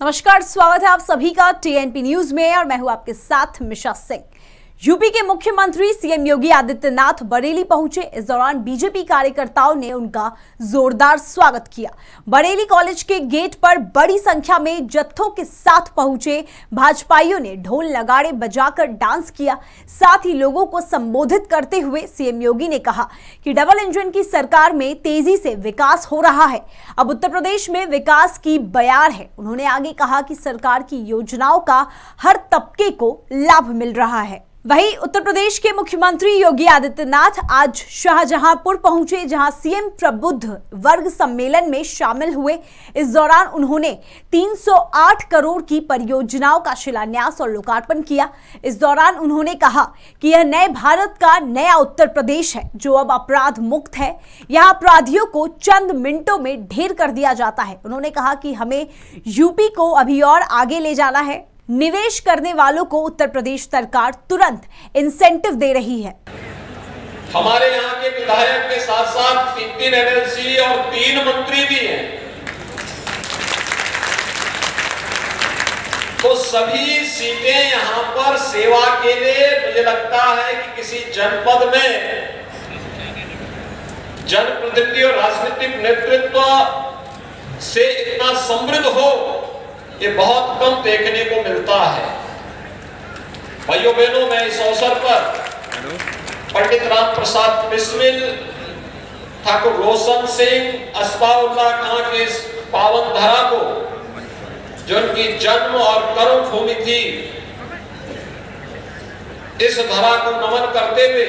नमस्कार, स्वागत है आप सभी का टीएनपी न्यूज़ में और मैं हूँ आपके साथ मिशा सिंह। यूपी के मुख्यमंत्री सीएम योगी आदित्यनाथ बरेली पहुँचे। इस दौरान बीजेपी कार्यकर्ताओं ने उनका जोरदार स्वागत किया। बरेली कॉलेज के गेट पर बड़ी संख्या में जत्थों के साथ पहुँचे। भाजपाइयों ने ढोल लगाड़े बजाकर डांस किया। साथ ही लोगों को संबोधित करते हुए सीएम योगी ने कहा कि डबल इंजन की सरकार में तेज़ी से विकास हो रहा है। अब उत्तर प्रदेश में विकास की बयार है। उन्होंने आगे कहा कि सरकार की योजनाओं का हर तबके को लाभ मिल रहा है। वहीं उत्तर प्रदेश के मुख्यमंत्री योगी आदित्यनाथ आज शाहजहांपुर पहुँचे, जहाँ सीएम प्रबुद्ध वर्ग सम्मेलन में शामिल हुए। इस दौरान उन्होंने 308 करोड़ की परियोजनाओं का शिलान्यास और लोकार्पण किया। इस दौरान उन्होंने कहा कि यह नए भारत का नया उत्तर प्रदेश है, जो अब अपराध मुक्त है। यहाँ अपराधियों को चंद मिनटों में ढेर कर दिया जाता है। उन्होंने कहा कि हमें यूपी को अभी और आगे ले जाना है। निवेश करने वालों को उत्तर प्रदेश सरकार तुरंत इंसेंटिव दे रही है। हमारे यहाँ के विधायक के साथ साथ तीन तीन एमएलसी और तीन मंत्री भी हैं। तो सभी सीटें यहाँ पर सेवा के लिए मुझे लगता है कि किसी जनपद में जनप्रतिनिधि और राजनीतिक नेतृत्व से इतना समृद्ध हो ये बहुत कम देखने को मिलता है। भाइयों बहनों मैं इस अवसर पर पंडित राम प्रसाद बिस्मिल ठाकुर रोशन सिंह असफाउल्ला खां के इस पावन धरा को जो उनकी जन्म और कर्म भूमि थी इस धरा को नमन करते हुए